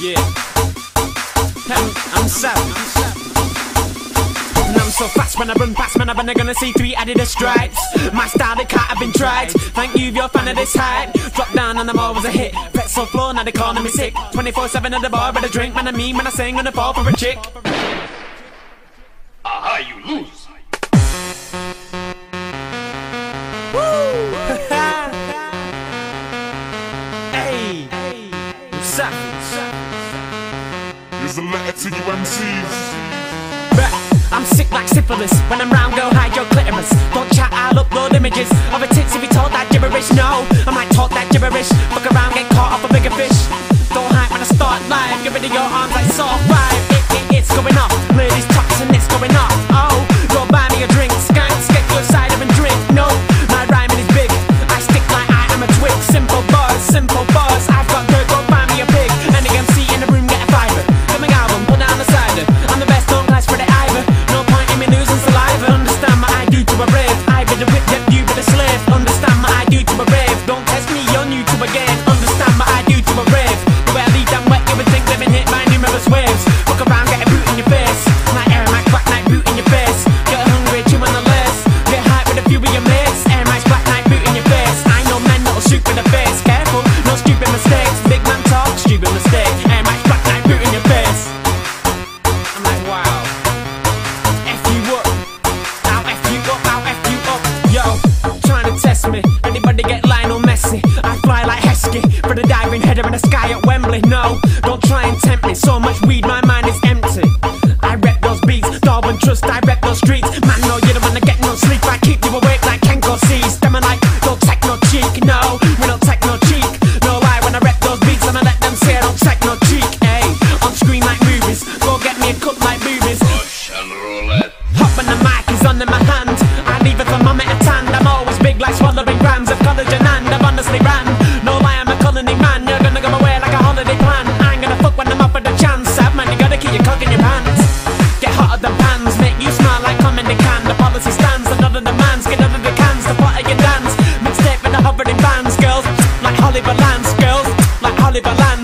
Yeah. I'm savage. And I'm so fast when I run past, man. I'm never gonna see three added stripes. My style, they can't have been tried. Thank you if you're a fan of this hype. Drop down and I'm always a hit. Flex so floor, now they calling me sick. 24 7 at the bar, but a drink, man. I mean, when I sing, on the fall for a chick. Aha, you lose. Woo! hey! What's up? a letter to you MCs. Bruh, I'm sick like syphilis. When I'm round, go hide your clitoris. Don't chat, I'll upload images of a tits if you talk that gibberish. No, I might talk that gibberish. Fuck Anybody get Lionel Messi? I fly like Heskey for the diving header in the sky at Wembley. No, don't try and tempt me. So much weed, my mind is empty. I rep those beats, Darwin Trust, I rep those streets. de balance.